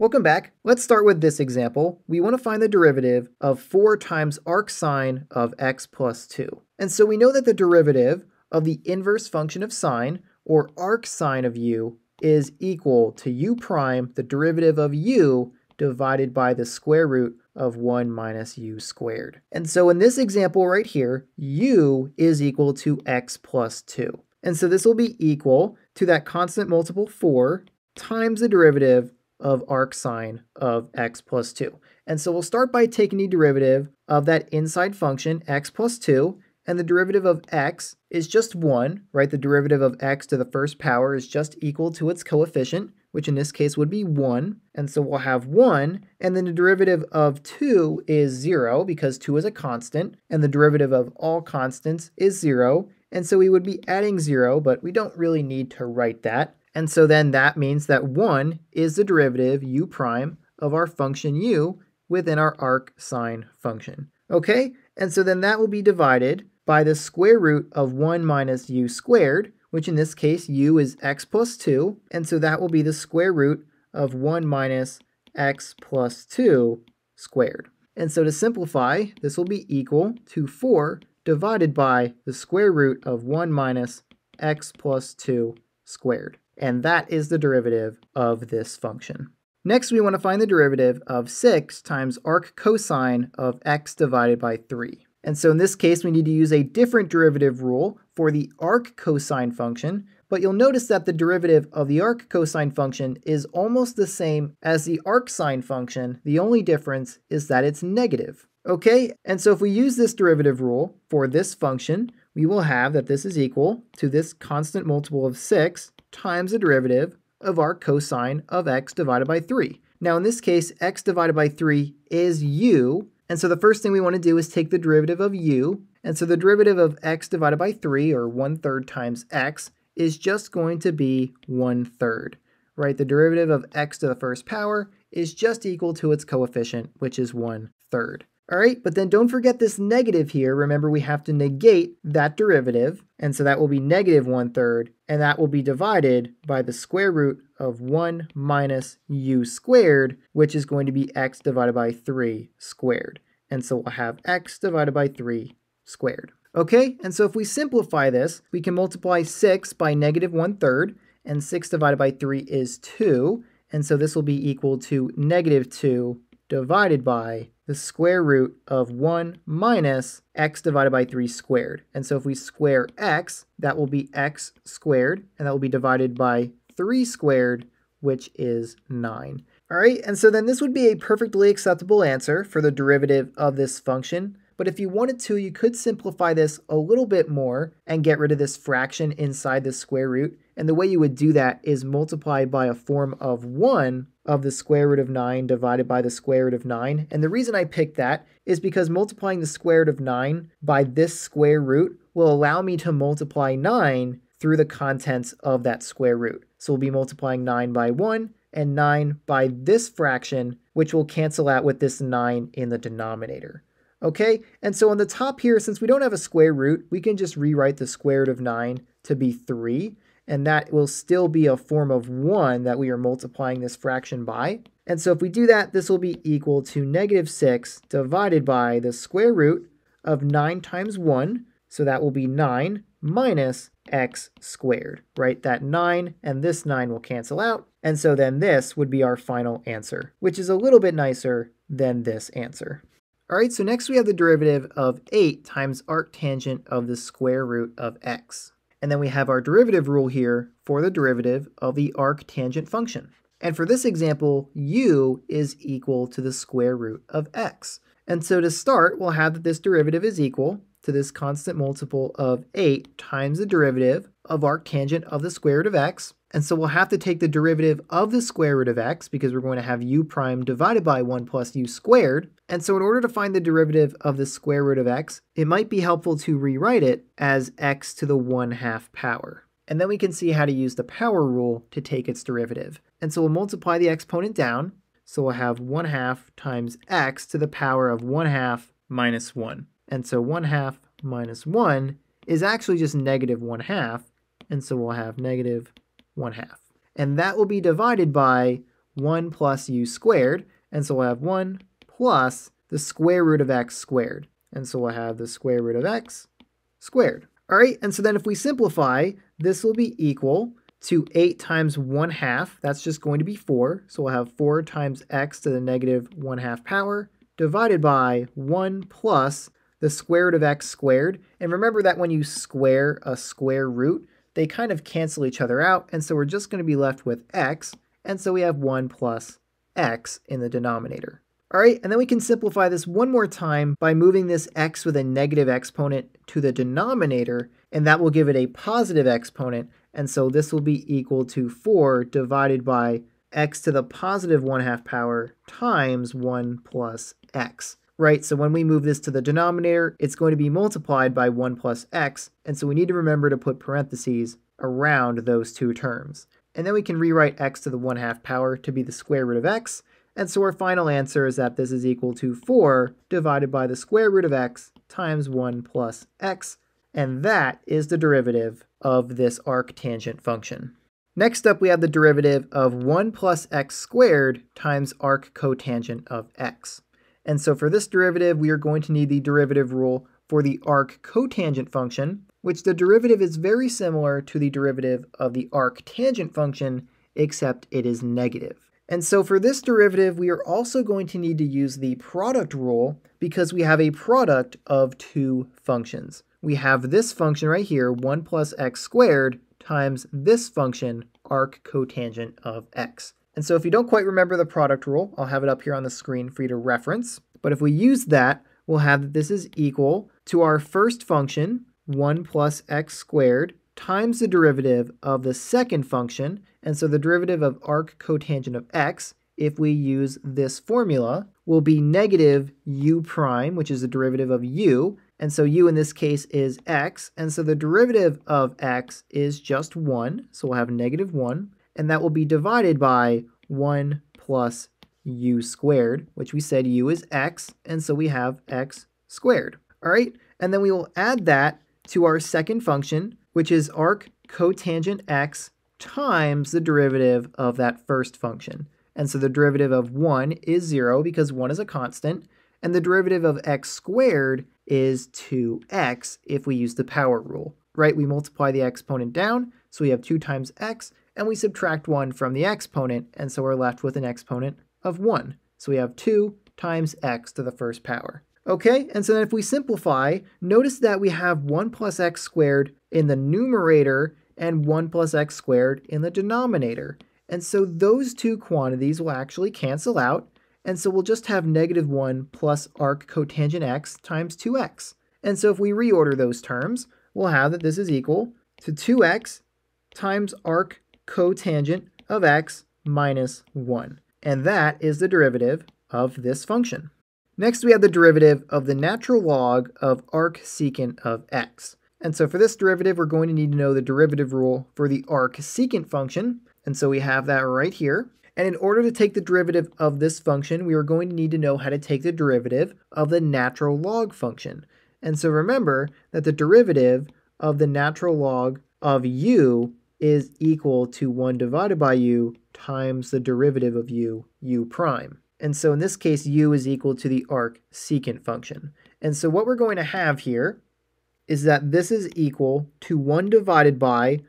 Welcome back. Let's start with this example. We want to find the derivative of 4 times arc sine of x plus 2. And so we know that the derivative of the inverse function of sine, or arc sine of u, is equal to u prime, the derivative of u, divided by the square root of 1 minus u squared. And so in this example right here, u is equal to x plus 2. And so this will be equal to that constant multiple 4 times the derivative of arc sine of x plus 2. And so we'll start by taking the derivative of that inside function, x plus 2, and the derivative of x is just 1, right? The derivative of x to the first power is just equal to its coefficient, which in this case would be 1. And so we'll have 1, and then the derivative of 2 is 0, because 2 is a constant, and the derivative of all constants is 0. And so we would be adding 0, but we don't really need to write that. And so then that means that 1 is the derivative u prime of our function u within our arc sine function. Okay, and so then that will be divided by the square root of 1 minus u squared, which in this case u is x plus 2, and so that will be the square root of 1 minus x plus 2 squared. And so to simplify, this will be equal to 4 divided by the square root of 1 minus x plus 2 squared. And that is the derivative of this function. Next, we want to find the derivative of 6 times arc cosine of x divided by 3. And so in this case, we need to use a different derivative rule for the arc cosine function, but you'll notice that the derivative of the arc cosine function is almost the same as the arc sine function. The only difference is that it's negative. Okay, and so if we use this derivative rule for this function, we will have that this is equal to this constant multiple of 6 times the derivative of arc cosine of x divided by 3. Now in this case, x divided by 3 is u, and so the first thing we want to do is take the derivative of u. And so the derivative of x divided by 3, or 1 third times x, is just going to be 1 third, right? The derivative of x to the first power is just equal to its coefficient, which is 1 third. All right, but then don't forget this negative here. Remember, we have to negate that derivative, and so that will be negative 1 third, and that will be divided by the square root of 1 minus u squared, which is going to be x divided by 3 squared. And so we'll have x divided by 3 squared. Okay, and so if we simplify this, we can multiply 6 by negative 1 third, and 6 divided by 3 is 2, and so this will be equal to negative 2 divided by the square root of 1 minus x divided by 3 squared. And so if we square x, that will be x squared, and that will be divided by 3 squared, which is 9. All right, and so then this would be a perfectly acceptable answer for the derivative of this function. But if you wanted to, you could simplify this a little bit more and get rid of this fraction inside the square root. And the way you would do that is multiply by a form of 1 of the square root of 9 divided by the square root of 9. And the reason I picked that is because multiplying the square root of 9 by this square root will allow me to multiply 9 through the contents of that square root. So we'll be multiplying 9 by 1 and 9 by this fraction, which will cancel out with this 9 in the denominator. Okay, and so on the top here, since we don't have a square root, we can just rewrite the square root of 9 to be 3 and that will still be a form of 1 that we are multiplying this fraction by. And so if we do that, this will be equal to negative 6 divided by the square root of 9 times 1, so that will be 9 minus x squared, right? That 9 and this 9 will cancel out, and so then this would be our final answer, which is a little bit nicer than this answer. All right, so next we have the derivative of 8 times arctangent of the square root of x. And then we have our derivative rule here for the derivative of the arctangent function. And for this example, u is equal to the square root of x. And so to start, we'll have that this derivative is equal to this constant multiple of 8 times the derivative of arctangent of the square root of x. And so we'll have to take the derivative of the square root of x because we're going to have u prime divided by 1 plus u squared. And so in order to find the derivative of the square root of x, it might be helpful to rewrite it as x to the 1 half power. And then we can see how to use the power rule to take its derivative. And so we'll multiply the exponent down. So we'll have 1 half times x to the power of 1 half minus 1. And so 1 half minus 1 is actually just negative 1 half. And so we'll have negative 1 half. And that will be divided by 1 plus u squared. And so we'll have 1 plus the square root of x squared. And so we'll have the square root of x squared. All right, and so then if we simplify, this will be equal to 8 times 1 half. That's just going to be 4. So we'll have 4 times x to the negative 1 half power divided by 1 plus the square root of x squared. And remember that when you square a square root, they kind of cancel each other out. And so we're just going to be left with x. And so we have 1 plus x in the denominator. All right, and then we can simplify this one more time by moving this x with a negative exponent to the denominator, and that will give it a positive exponent, and so this will be equal to 4 divided by x to the positive 1 half power times 1 plus x. Right, so when we move this to the denominator, it's going to be multiplied by 1 plus x, and so we need to remember to put parentheses around those two terms. And then we can rewrite x to the 1 half power to be the square root of x, and so our final answer is that this is equal to 4 divided by the square root of x times 1 plus x, and that is the derivative of this arctangent function. Next up, we have the derivative of 1 plus x squared times arc cotangent of x. And so for this derivative, we are going to need the derivative rule for the arc cotangent function, which the derivative is very similar to the derivative of the arctangent function, except it is negative. And so for this derivative, we are also going to need to use the product rule because we have a product of two functions. We have this function right here, 1 plus x squared, times this function, arc cotangent of x. And so if you don't quite remember the product rule, I'll have it up here on the screen for you to reference. But if we use that, we'll have that this is equal to our first function, 1 plus x squared, times the derivative of the second function, and so the derivative of arc cotangent of x, if we use this formula, will be negative u prime, which is the derivative of u, and so u in this case is x, and so the derivative of x is just 1, so we'll have negative 1, and that will be divided by 1 plus u squared, which we said u is x, and so we have x squared. All right, and then we will add that to our second function, which is arc cotangent x times the derivative of that first function. And so the derivative of 1 is 0 because 1 is a constant, and the derivative of x squared is 2x if we use the power rule, right? We multiply the exponent down, so we have 2 times x, and we subtract 1 from the exponent, and so we're left with an exponent of 1. So we have 2 times x to the first power. Okay, and so then if we simplify, notice that we have 1 plus x squared in the numerator and 1 plus x squared in the denominator. And so those two quantities will actually cancel out, and so we'll just have negative 1 plus arc cotangent x times 2x. And so if we reorder those terms, we'll have that this is equal to 2x times arc cotangent of x minus 1. And that is the derivative of this function. Next, we have the derivative of the natural log of arc secant of x. And so for this derivative, we're going to need to know the derivative rule for the arc secant function. And so we have that right here. And in order to take the derivative of this function, we are going to need to know how to take the derivative of the natural log function. And so remember that the derivative of the natural log of u is equal to 1 divided by u times the derivative of u, u prime. And so in this case, u is equal to the arc secant function. And so what we're going to have here is that this is equal to 1 divided by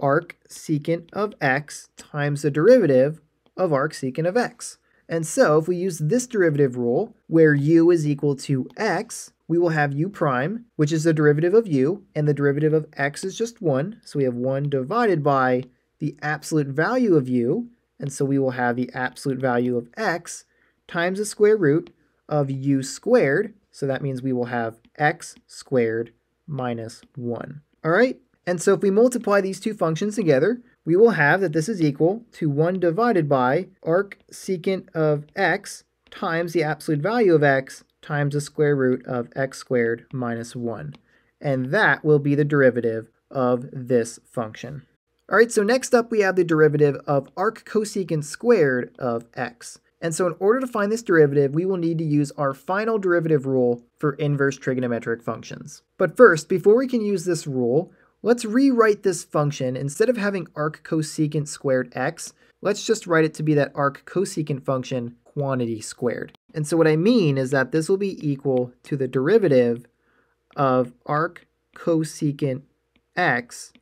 arc secant of x times the derivative of arc secant of x. And so if we use this derivative rule, where u is equal to x, we will have u prime, which is the derivative of u, and the derivative of x is just 1. So we have 1 divided by the absolute value of u, and so we will have the absolute value of x times the square root of u squared. So that means we will have x squared minus 1. All right, and so if we multiply these two functions together, we will have that this is equal to 1 divided by arc secant of x times the absolute value of x times the square root of x squared minus 1. And that will be the derivative of this function. All right, so next up we have the derivative of arc cosecant squared of x. And so in order to find this derivative, we will need to use our final derivative rule for inverse trigonometric functions. But first, before we can use this rule, let's rewrite this function. Instead of having arc cosecant squared x, let's just write it to be that arc cosecant function quantity squared. And so what I mean is that this will be equal to the derivative of arc cosecant x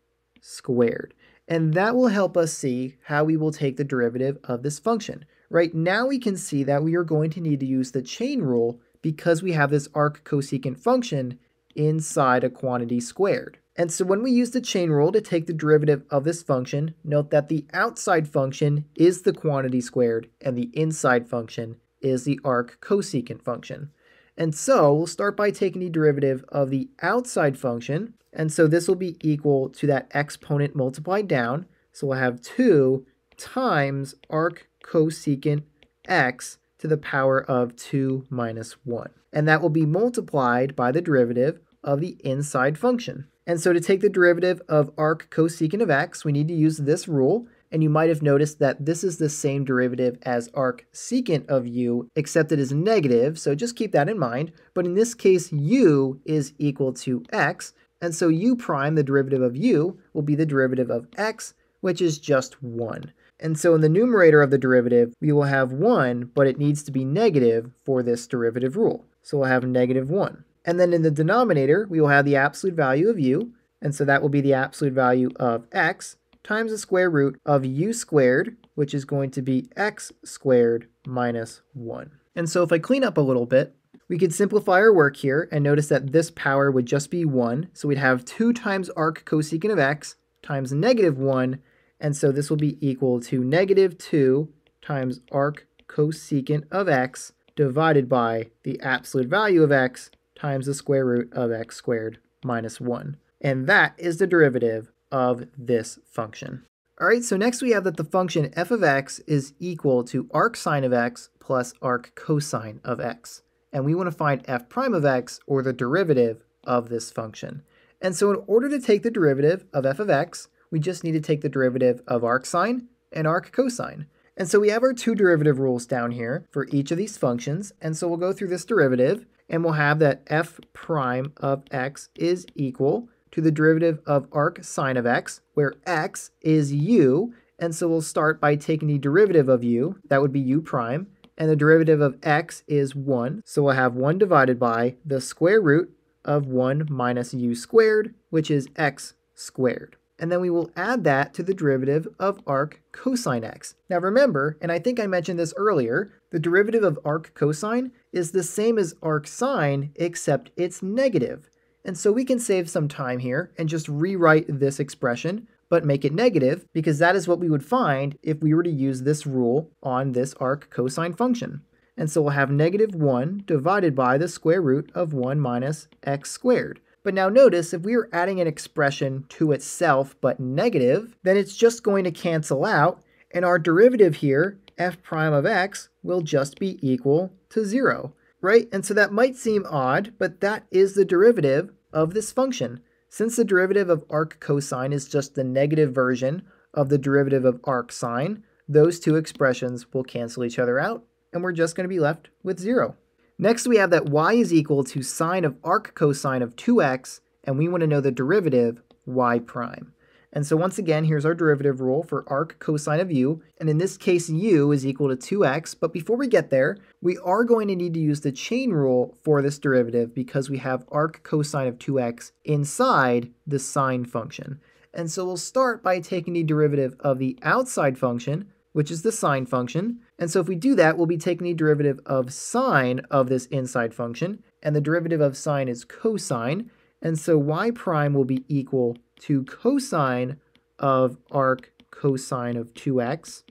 squared. And that will help us see how we will take the derivative of this function. Right now we can see that we are going to need to use the chain rule because we have this arc cosecant function inside a quantity squared. And so when we use the chain rule to take the derivative of this function, note that the outside function is the quantity squared and the inside function is the arc cosecant function. And so we'll start by taking the derivative of the outside function. And so this will be equal to that exponent multiplied down. So we'll have 2 times arc cosecant x to the power of 2 minus 1. And that will be multiplied by the derivative of the inside function. And so to take the derivative of arc cosecant of x, we need to use this rule. And you might have noticed that this is the same derivative as arc secant of u, except it is negative, so just keep that in mind. But in this case, u is equal to x, and so u prime, the derivative of u, will be the derivative of x, which is just 1. And so in the numerator of the derivative, we will have 1, but it needs to be negative for this derivative rule. So we'll have negative 1. And then in the denominator, we will have the absolute value of u, and so that will be the absolute value of x times the square root of u squared, which is going to be x squared minus 1. And so if I clean up a little bit, we could simplify our work here and notice that this power would just be 1. So we'd have 2 times arc cosecant of x times negative 1. And so this will be equal to negative 2 times arc cosecant of x divided by the absolute value of x times the square root of x squared minus 1. And that is the derivative of this function. All right, so next we have that the function f of x is equal to arc sine of x plus arc cosine of x. And we want to find f prime of x, or the derivative of this function. And so in order to take the derivative of f of x, we just need to take the derivative of arc sine and arc cosine. And so we have our two derivative rules down here for each of these functions. And so we'll go through this derivative and we'll have that f prime of x is equal to the derivative of arc sine of x, where x is u, and so we'll start by taking the derivative of u, that would be u prime, and the derivative of x is 1, so we'll have 1 divided by the square root of 1 minus u squared, which is x squared. And then we will add that to the derivative of arc cosine x. Now remember, and I think I mentioned this earlier, the derivative of arc cosine is the same as arc sine, except it's negative. And so we can save some time here and just rewrite this expression, but make it negative, because that is what we would find if we were to use this rule on this arc cosine function. And so we'll have negative 1 divided by the square root of 1 minus x squared. But now notice, if we were adding an expression to itself but negative, then it's just going to cancel out, and our derivative here, f prime of x, will just be equal to 0, right? And so that might seem odd, but that is the derivative of this function. Since the derivative of arc cosine is just the negative version of the derivative of arc sine, those two expressions will cancel each other out, and we're just going to be left with 0. Next, we have that y is equal to sine of arc cosine of 2x, and we want to know the derivative y prime. And so once again, here's our derivative rule for arc cosine of u, and in this case u is equal to 2x, but before we get there, we are going to need to use the chain rule for this derivative because we have arc cosine of 2x inside the sine function. And so we'll start by taking the derivative of the outside function, which is the sine function. And so if we do that, we'll be taking the derivative of sine of this inside function, and the derivative of sine is cosine, and so y prime will be equal to cosine of arc cosine of 2x,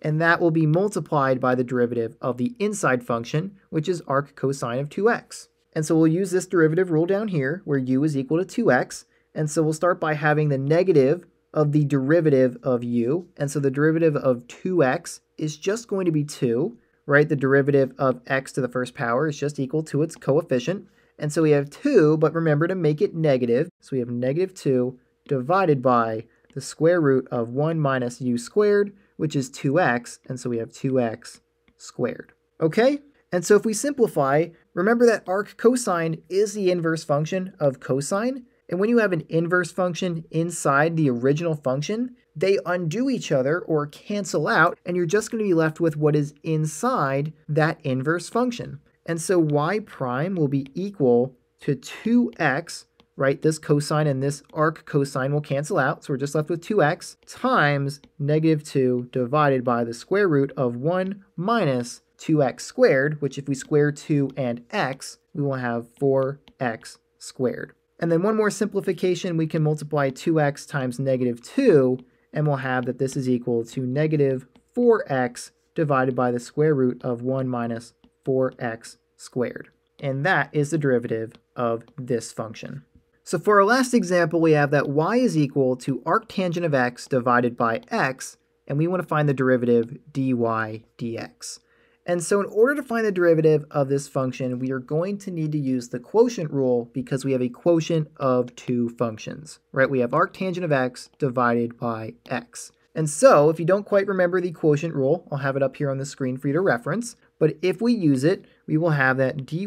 and that will be multiplied by the derivative of the inside function, which is arc cosine of 2x. And so we'll use this derivative rule down here, where u is equal to 2x, and so we'll start by having the negative of the derivative of u, and so the derivative of 2x is just going to be 2, right? The derivative of x to the first power is just equal to its coefficient, and so we have 2, but remember to make it negative. So we have negative 2 divided by the square root of 1 minus u squared, which is 2x, and so we have 2x squared. Okay? And so if we simplify, remember that arc cosine is the inverse function of cosine, And when you have an inverse function inside the original function, they undo each other or cancel out, and you're just going to be left with what is inside that inverse function. And so y prime will be equal to 2x, right? This cosine and this arc cosine will cancel out, so we're just left with 2x times negative 2 divided by the square root of 1 minus 2x squared, which if we square 2 and x, we will have 4x squared. And then one more simplification, we can multiply 2x times negative 2, and we'll have that this is equal to negative 4x divided by the square root of 1 minus 4x squared. And that is the derivative of this function. So for our last example, we have that y is equal to arctangent of x divided by x, and we want to find the derivative dy dx. And so in order to find the derivative of this function, we are going to need to use the quotient rule because we have a quotient of two functions, right? We have arctangent of x divided by x. And so if you don't quite remember the quotient rule, I'll have it up here on the screen for you to reference. But if we use it, we will have that dy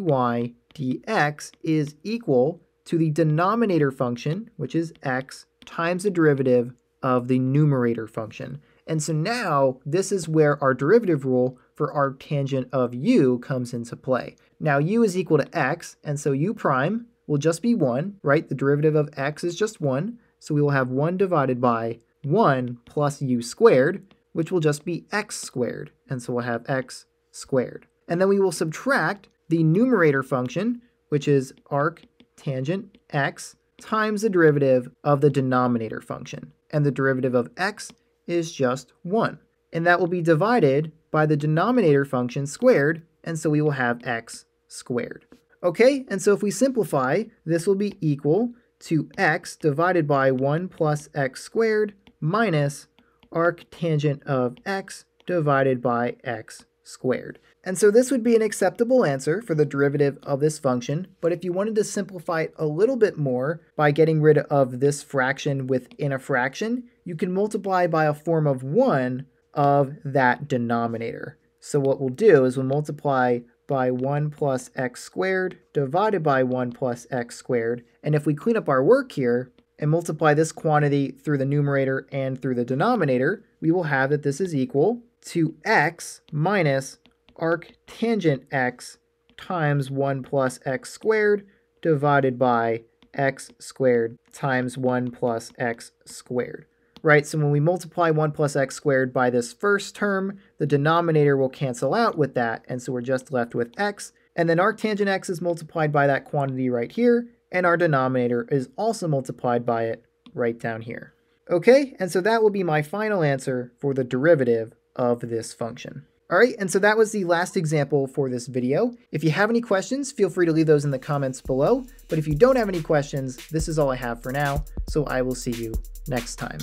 dx is equal to the denominator function, which is x, times the derivative of the numerator function. And so now this is where our derivative rule for arctangent of u comes into play. Now u is equal to x, and so u prime will just be 1, right? The derivative of x is just 1, so we will have 1 divided by 1 plus u squared, which will just be x squared, and so we'll have x squared. And then we will subtract the numerator function, which is arc tangent x, times the derivative of the denominator function. And the derivative of x is just 1. And that will be divided by the denominator function squared, and so we will have x squared. Okay, and so if we simplify, this will be equal to x divided by 1 plus x squared minus arctangent of x divided by x squared. And so this would be an acceptable answer for the derivative of this function, but if you wanted to simplify it a little bit more by getting rid of this fraction within a fraction, you can multiply by a form of 1 of that denominator. So what we'll do is we'll multiply by 1 plus x squared divided by 1 plus x squared. And if we clean up our work here and multiply this quantity through the numerator and through the denominator, we will have that this is equal to x minus arctangent x times 1 plus x squared divided by x squared times 1 plus x squared right? So when we multiply 1 plus x squared by this first term, the denominator will cancel out with that, and so we're just left with x. And then arctangent x is multiplied by that quantity right here, and our denominator is also multiplied by it right down here. Okay, and so that will be my final answer for the derivative of this function. All right, and so that was the last example for this video. If you have any questions, feel free to leave those in the comments below. But if you don't have any questions, this is all I have for now, so I will see you next time.